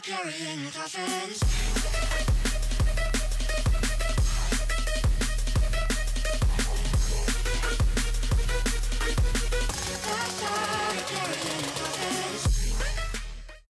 carrying coffins.